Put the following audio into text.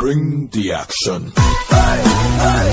Bring the action. Hey, hey.